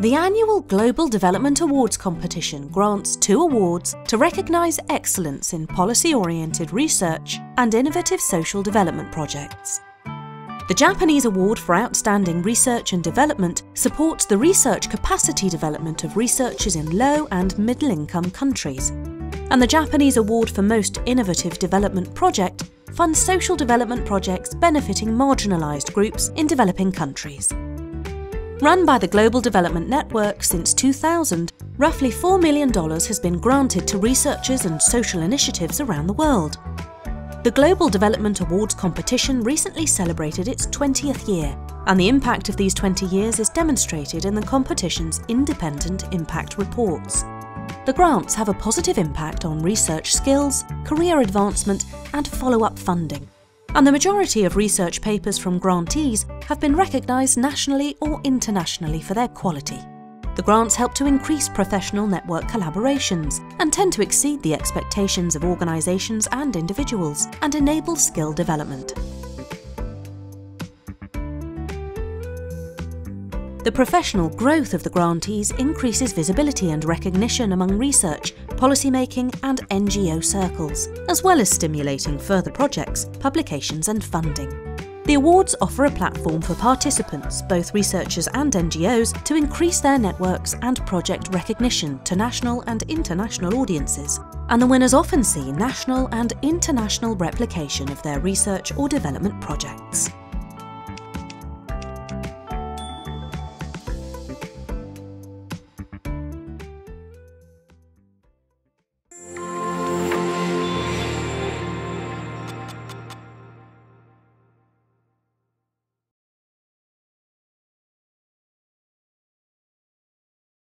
The annual Global Development Awards competition grants two awards to recognise excellence in policy oriented research and innovative social development projects. The Japanese Award for Outstanding Research and Development supports the research capacity development of researchers in low and middle income countries. And the Japanese Award for Most Innovative Development Project funds social development projects benefiting marginalised groups in developing countries. Run by the Global Development Network since 2000, roughly $4 million has been granted to researchers and social initiatives around the world. The Global Development Awards competition recently celebrated its 20th year, and the impact of these 20 years is demonstrated in the competition's independent impact reports. The grants have a positive impact on research skills, career advancement, and follow up funding. And the majority of research papers from grantees have been recognised nationally or internationally for their quality. The grants help to increase professional network collaborations and tend to exceed the expectations of organisations and individuals and enable skill development. The professional growth of the grantees increases visibility and recognition among research, policymaking and NGO circles, as well as stimulating further projects, publications and funding. The awards offer a platform for participants, both researchers and NGOs, to increase their networks and project recognition to national and international audiences. And the winners often see national and international replication of their research or development projects.